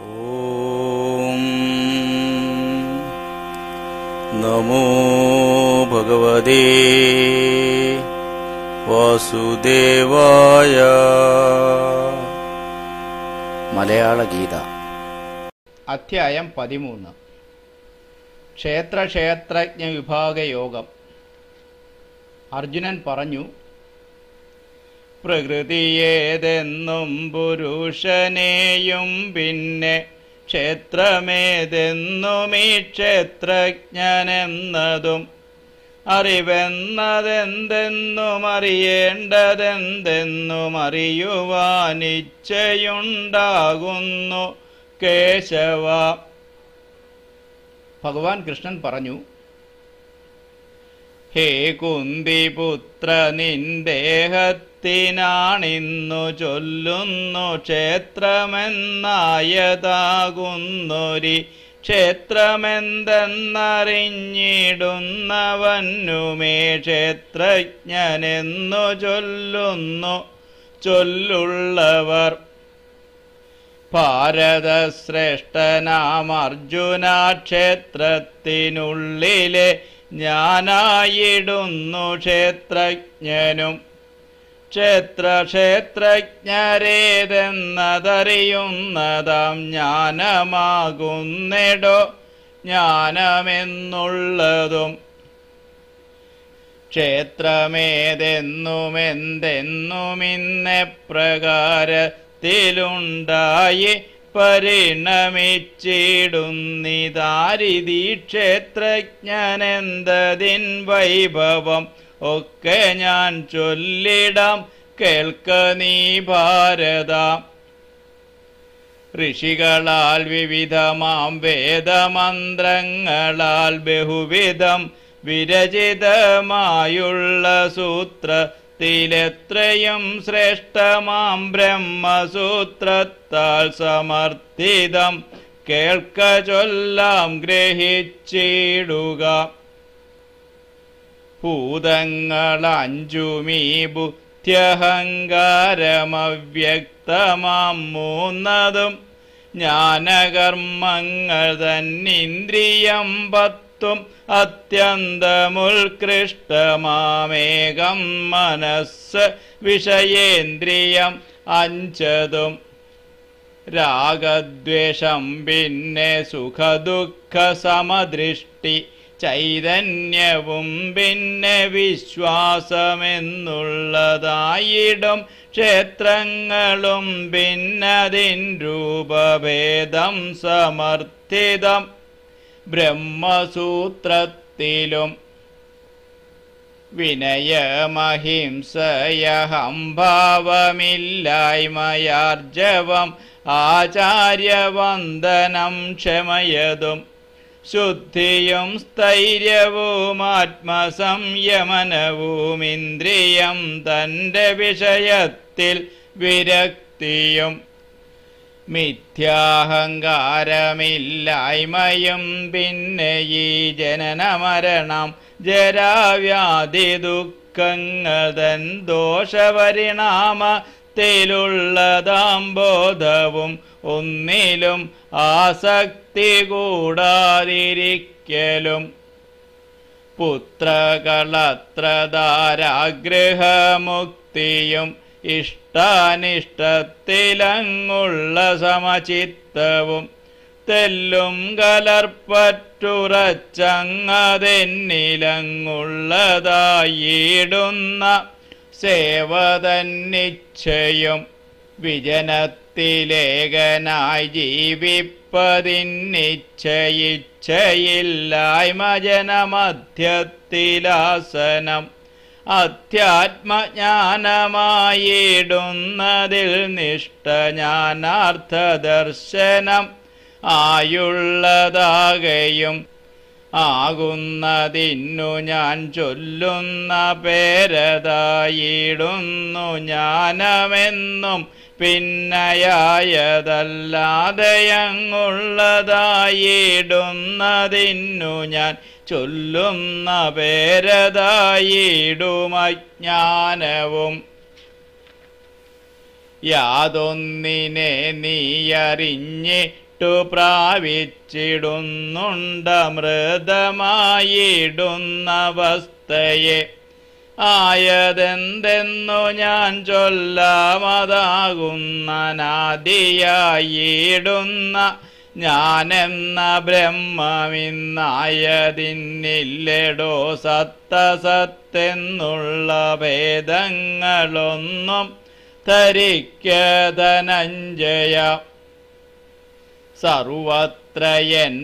ॐ नमो भगवते വാസുദേവായ മലയാള ഗീത അധ്യായം പതിമൂന്ന് ക്ഷേത്രക്ഷേത്രജ്ഞ വിഭാഗ യോഗം അർജുനൻ പറഞ്ഞു പ്രകൃതിയേതെന്നും പുരുഷനെയും പിന്നെ ക്ഷേത്രമേതെന്നും ഈ ക്ഷേത്രജ്ഞനെന്നതും അറിവെന്നതെന്തെന്നും അറിയേണ്ടതെന്തെന്നും അറിയുവാനിച്ചയുണ്ടാകുന്നു കേശവ. ഭഗവാൻ കൃഷ്ണൻ പറഞ്ഞു ഹേ കുന്തിപുത്ര നിന്ദേഹത്തിനാണിന്നു ചൊല്ലുന്നു ക്ഷേത്രമെന്നായതാകുന്നൊരി ക്ഷേത്രമെന്തെന്നറിഞ്ഞിടുന്നവനുമേ ക്ഷേത്രജ്ഞനെന്നു ചൊല്ലുന്നു ചൊല്ലുള്ളവർ. ഭാരതശ്രേഷ്ഠനാം അർജുന ക്ഷേത്രത്തിനുള്ളിലെ ഞാനായിടുന്നു ക്ഷേത്രജ്ഞനും. ക്ഷേത്ര ക്ഷേത്രജ്ഞരേതെന്നതറിയുന്നതാം ജ്ഞാനമാകുന്നിടോ ജ്ഞാനമെന്നുള്ളതും. ക്ഷേത്രമേതെന്നുമെന്തെന്നുമിന്നെപ്രകാരത്തിലുണ്ടായി പരിണമിച്ചിടുന്നിതാരിതി ക്ഷേത്രജ്ഞനെന്തതിൻ വൈഭവം? ഒക്കെ ഞാൻ ചൊല്ലിടാം കേൾക്ക നീ ഭാരത. ഋഷികളാൽ വിവിധമാം വേദമന്ത്രങ്ങളാൽ ബഹുവിധം വിരചിതമായുള്ള സൂത്രത്തിലെത്രയും ശ്രേഷ്ഠമാം ബ്രഹ്മസൂത്രത്താൽ സമർത്ഥിതം കേൾക്ക ചൊല്ലാം ഗ്രഹിച്ചിടുക. ഭൂതങ്ങളഞ്ചുമീ ബുദ്ധ്യഹങ്കാരമവ്യക്തമാം മൂന്നതും ജ്ഞാനകർമ്മങ്ങൾ തന്നിന്ദ്രിയം പത്തും അത്യന്തമുത്കൃഷ്ടമാമേകം മനസ്സ് വിഷയേന്ദ്രിയം അഞ്ചതും. രാഗദ്വേഷം പിന്നെ സുഖദുഃഖ സമദൃഷ്ടി ചൈതന്യവും പിന്നെ വിശ്വാസമെന്നുള്ളതായിടും. ക്ഷേത്രങ്ങളും ഭിന്നതിൻ രൂപഭേദം സമർത്ഥിതം. ബ്രഹ്മസൂത്രത്തിലും വിനയമഹിംസയഹംഭാവമില്ലായ്മയാർജവം ആചാര്യവന്ദനം ക്ഷമയതും ശുദ്ധിയും സ്ഥൈര്യവും ആത്മസംയമനവും ഇന്ദ്രിയം തന്റെ വിഷയത്തിൽ വിരക്തിയും മിഥ്യാഹങ്കാരമില്ലായ്മയും പിന്നെ ഈ ജനനമരണം ജരാവ്യാധി ദുഃഖങ്ങൾ തൻ ദോഷപരിണാമത്തിലുള്ളതാം ബോധവും ഒന്നിലും ആസക്തി കൂടാതിരിക്കലും. പുത്രകളത്രധാരാഗ്രഹമുക്തിയും ഇഷ്ടാനിഷ്ടത്തിലങ്ങുള്ള സമചിത്തവും തെല്ലും കലർപ്പറ്റുറച്ചങ്ങതെന്നിലങ്ങുള്ളതായിടുന്ന സേവതന്നിച്ഛയും വിജനത്തിലേകനായി ജീവിപ്പതിന്നിച്ഛയിച്ഛയില്ലായ്മജനമധ്യത്തിലാസനം അധ്യാത്മജ്ഞാനമായിടുന്നതിൽ നിഷ്ഠജ്ഞാനാർത്ഥദർശനം ആയുള്ളതാകയും ആകുന്നതിന്നു ഞാൻ ചൊല്ലുന്ന പേരതായിടുന്നു ജ്ഞാനമെന്നും പിന്നയായതല്ലാതെയങ്ങുള്ളതായിടുന്നതിന്നു ഞാൻ ചൊല്ലുന്ന പേരതായിടും പേരതായിടുമജ്ഞാനവും. യാതൊന്നിനെ നീയറിഞ്ഞിട്ടില്ല പ്രാപിച്ചിടുന്നുണ്ടമൃതമായിടുന്ന അവസ്ഥയെ ആയതെന്തെന്നു ഞാൻ ചൊല്ലാമതാകുന്ന നാദിയായിടുന്ന ഞാനെന്ന ബ്രഹ്മമിന്നായതിന്നില്ലടോ സത്തസത്തെന്നുള്ള ഭേദങ്ങളൊന്നും ധരിക്കധനഞ്ജയ സർവത്രയൻ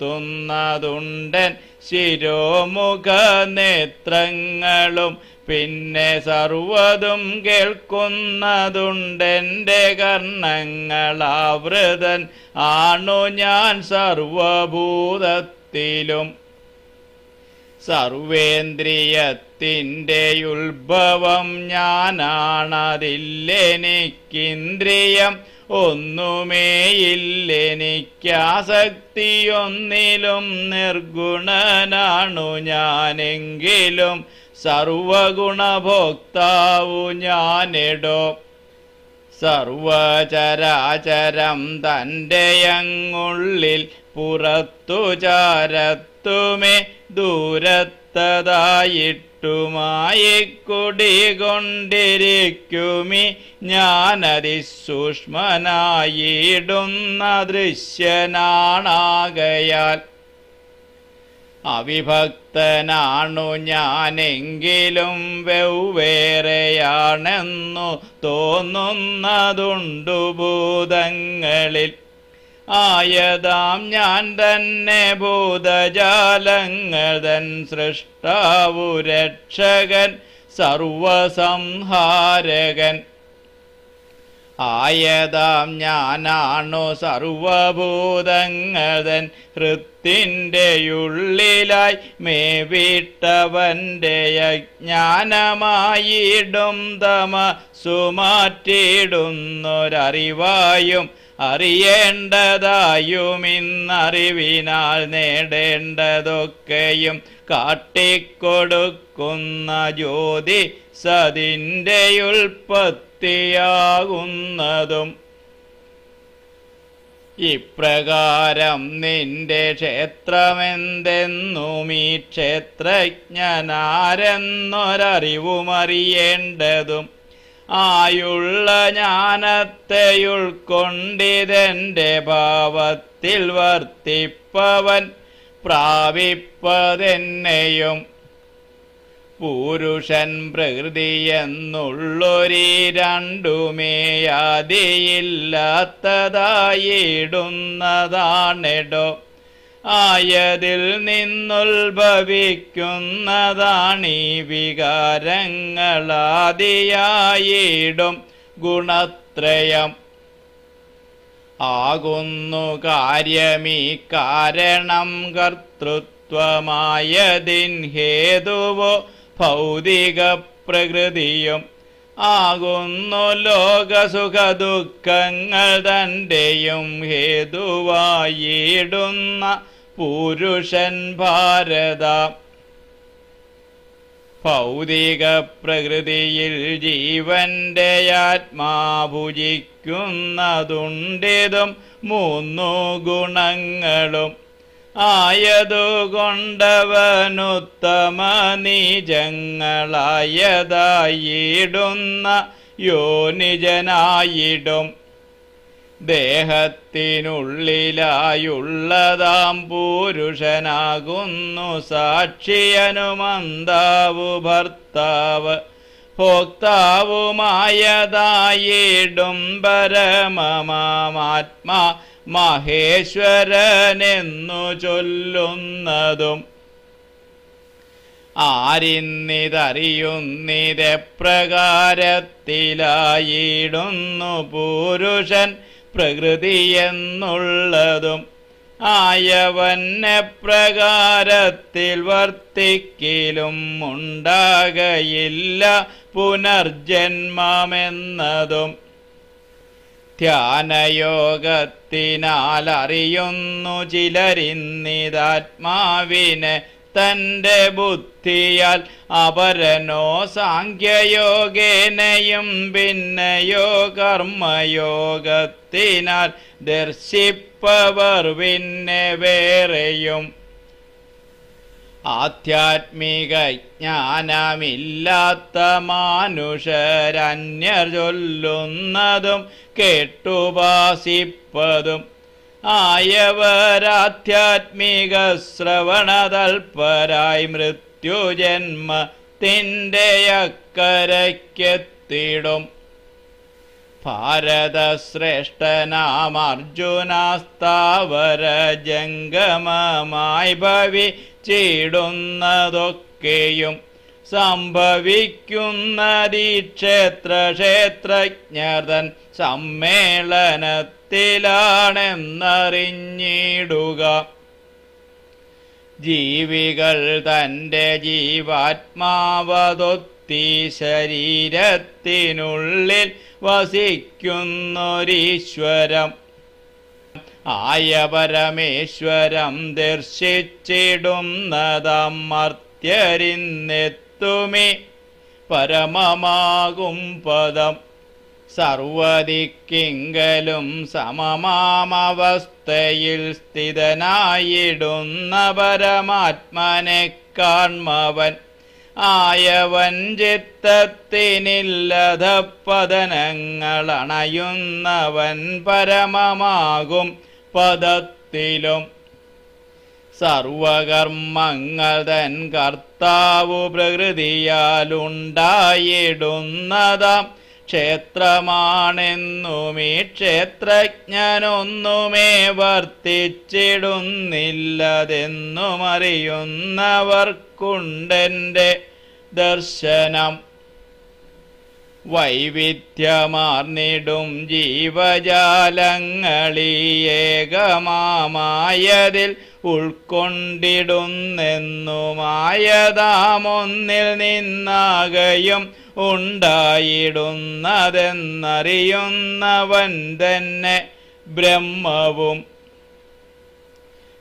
പാണിപാദങ്ങളെത്തുന്നതുണ്ടൻ ശിരോമുഖ നേത്രങ്ങളും. പിന്നെ സർവതും കേൾക്കുന്നതുണ്ടെന്റെ കർണങ്ങളാവൃതൻ. ആണു ഞാൻ സർവഭൂതത്തിലും. സർവേന്ദ്രിയത്തിന്റെ ഉത്ഭവം ഞാനാണതില്ലെനിക്കിന്ദ്രിയം. ഒന്നുമേയില്ലെനിക്കാസക്തിയൊന്നിലും നിർഗുണനാണു ഞാനെങ്കിലും സർവഗുണഭോക്താവു ഞാനിടോ. സർവചരാചരം തന്റെ അങ്ങുള്ളിൽ പുറത്തു ചാരത്തുമേ ദൂരത്തതായിട്ടുമായി കുടികൊണ്ടിരിക്കുമി ഞാനതിസൂക്ഷ്മനായിടുന്ന ദൃശ്യനാണാകയാൽ. അവിഭക്തനാണു ഞാനെങ്കിലും വെവ്വേറെയാണെന്നു തോന്നുന്നതുണ്ടു ഭൂതങ്ങളിൽ. ആയതാം ഞാൻ തന്നെ ഭൂതജാലങ്ങൾ തൻ സൃഷ്ടാവു രക്ഷകൻ സർവസംഹാരകൻ. ആയതാം ഞാനാണു സർവഭൂതങ്ങതൻ ഹൃത്തിന്റെ ഉള്ളിലായി മേവിട്ടവന്റെ അജ്ഞാനമായിടും തമ സുമാറ്റിടുന്നൊരറിവായും അറിയേണ്ടതായും ഇന്നറിവിനാൽ നേടേണ്ടതൊക്കെയും കാട്ടിക്കൊടുക്കുന്ന ജ്യോതി സതിന്റെ ഉൽപ്പത്തിയാകുന്നതും. ഇപ്രകാരം നിന്റെ ക്ഷേത്രമെന്തെന്നും ഈ ക്ഷേത്രജ്ഞനാരെന്നൊരറിവുമറിയേണ്ടതും. ആയുള്ള ജ്ഞാനത്തെ ഉൾക്കൊണ്ടിതെന്റെ ഭാവത്തിൽ വർത്തിപ്പവൻ പ്രാപിപ്പതെന്നെയും പുരുഷൻ പ്രകൃതി എന്നുള്ളൊരീ രണ്ടുമേയാതിയില്ലാത്തതായിടുന്നതാണെടോ ആയതിൽ നിന്നുത്ഭവിക്കുന്നതാണീ വികാരങ്ങളാദിയായിടും ഗുണത്രയം. ആകുന്നു കാര്യമീ കാരണം കർത്തൃത്വമായതിൻ ഹേതുവോ ഭൗതിക പ്രകൃതിയും. ആകുന്നു ലോകസുഖ ദുഃഖങ്ങൾ തന്റെയും ഹേതുവായിടുന്ന പുരുഷൻ ഭാരത. ഭൗതിക പ്രകൃതിയിൽ ജീവന്റെ ആത്മാഭുജിക്കുന്നതുണ്ടിതും മൂന്നു ഗുണങ്ങളും. ആയതുകൊണ്ടവനുത്തമ നീജങ്ങളായതായിടുന്ന യോനിജനായിടും. ദേഹത്തിനുള്ളിലായുള്ളതാം പുരുഷനാകുന്നു സാക്ഷിയനുമന്താവു ഭർത്താവ്. ഭോക്താവുമായതായിടും പരമമാത്മാ മഹേശ്വരനെന്നു ചൊല്ലുന്നതും. ആരിന്നിതറിയുന്നിതെപ്രകാരത്തിലായിടുന്നു. പുരുഷൻ പ്രകൃതി എന്നുള്ളതും ആയവന്നെ പ്രകാരത്തിൽ വർത്തിക്കിലും ഉണ്ടാകയില്ല പുനർജന്മമെന്നതും. ധ്യാനയോഗത്തിനാൽ അറിയുന്നു ചിലരിന്നിതാത്മാവിനെ തന്റെ ബുദ്ധിയാൽ അപരനോ സാഖ്യയോഗേനയും പിന്നെയോ കർമ്മയോഗത്തിനാൽ ദർശിപ്പവർ പിന്നെ വേറെയും. ആധ്യാത്മിക ജ്ഞാനമില്ലാത്ത മാനുഷരന്യർ ചൊല്ലുന്നതും കേട്ടുപാസിപ്പതും ആയവരാധ്യാത്മിക ശ്രവണതൽപരായി മൃത്യുജന്മത്തിന്റെ അക്കരയ്ക്കെത്തിടും. ഭാരതശ്രേഷ്ഠനാമർജുനാസ്താവര ജംഗമമായി ഭവിച്ചിടുന്നതൊക്കെയും സംഭവിക്കുന്നതീ ക്ഷേത്ര ക്ഷേത്രജ്ഞതൻ സമ്മേളനത്തിലാണെന്നറിഞ്ഞിടുക ജീവികൾ തന്റെ ജീവാത്മാവതൊത്തി ശരീരത്തിനുള്ളിൽ വസിക്കുന്നൊരീശ്വരം. ആയ പരമേശ്വരം ദർശിച്ചിടുന്നതമർത്യരിന്നെത്തുമേ. പരമമാകും പദം. സർവദിക്കിങ്കലും സമമാമവസ്ഥയിൽ സ്ഥിതനായിടുന്ന പരമാത്മനെ കാൺമവൻ. ആയവൻ ചിത്തത്തിനില്ലത പതനങ്ങളണയുന്നവൻ പരമമാകും പദത്തിലും. സർവകർമ്മങ്ങൾ തൻ കർത്താവു പ്രകൃതിയാലുണ്ടായിടുന്നതാം ക്ഷേത്രമാണെന്നുമീ ക്ഷേത്രജ്ഞനൊന്നുമേ വർത്തിച്ചിടുന്നില്ലതെന്നും അറിയുന്നവർക്കുണ്ടെന്റെ ദർശനം. വൈവിധ്യമാർന്നിടും ജീവജാലങ്ങളീയേകമായതിൽ ഉൾക്കൊണ്ടിടുന്നെന്നുമായതാമൊന്നിൽ നിന്നാകയും ഉണ്ടായിടുന്നതെന്നറിയുന്നവൻ തന്നെ ബ്രഹ്മവും.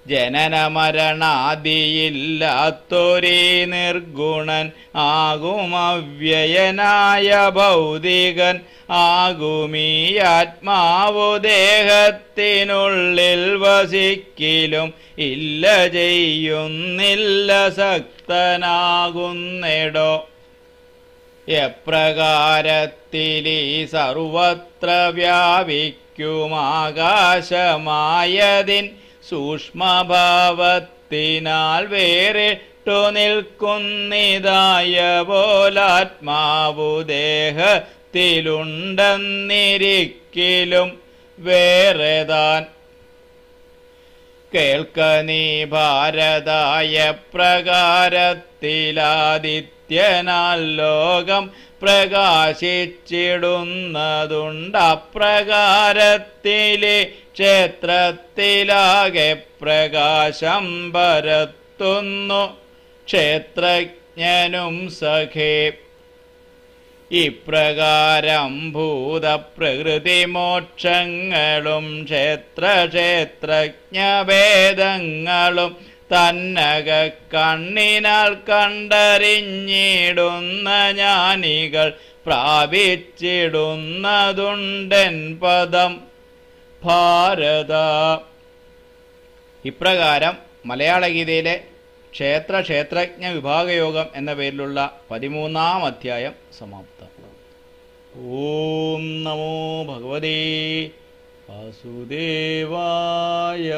ജനനമരണാദിയില്ലാത്തൊരേ നിർഗുണൻ ആകുമവ്യയനായ ഭൗതികൻ. ആകുമീ ആത്മാവു ദേഹത്തിനുള്ളിൽ വസിക്കിലും ഇല്ല ചെയ്യുന്നില്ല സക്തനാകുന്നെടോ എപ്രകാരത്തിലീ സർവത്ര വ്യാപിക്കുമാകാശമായതിൻ സൂക്ഷ്മഭാവത്തിനാൽ വേറിട്ടു നിൽക്കുന്നിതായ പോലാത്മാവു വേറെ താൻ കേൾക്ക നീ ഭാരതായ പ്രകാരത്തിലാദിത്യനാൽ ലോകം പ്രകാശിച്ചിടുന്നതുണ്ട് അപ്രകാരത്തിലെ ക്ഷേത്രത്തിലാകെ പ്രകാശം പരത്തുന്നു. ക്ഷേത്രജ്ഞനും സഖേ. ഇപ്രകാരം ഭൂതപ്രകൃതി മോക്ഷങ്ങളും ക്ഷേത്രക്ഷേത്രജ്ഞഭേദങ്ങളും തന്നക കണ്ണിനാൽ കണ്ടറിഞ്ഞിടുന്ന ജ്ഞാനികൾ പ്രാപിച്ചിടുന്നതുണ്ടൻ പദം. ഭാരത. ഇപ്രകാരം മലയാള ഗീതയിലെ ക്ഷേത്ര ക്ഷേത്രജ്ഞ വിഭാഗയോഗം എന്ന പേരിലുള്ള പതിമൂന്നാം അധ്യായം സമാപ്തം. ഓം നമോ ഭഗവതേ വാസുദേവായ.